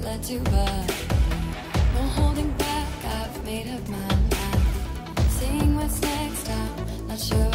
let you by. No holding back, I've made up my mind. Seeing what's next, I'm not sure.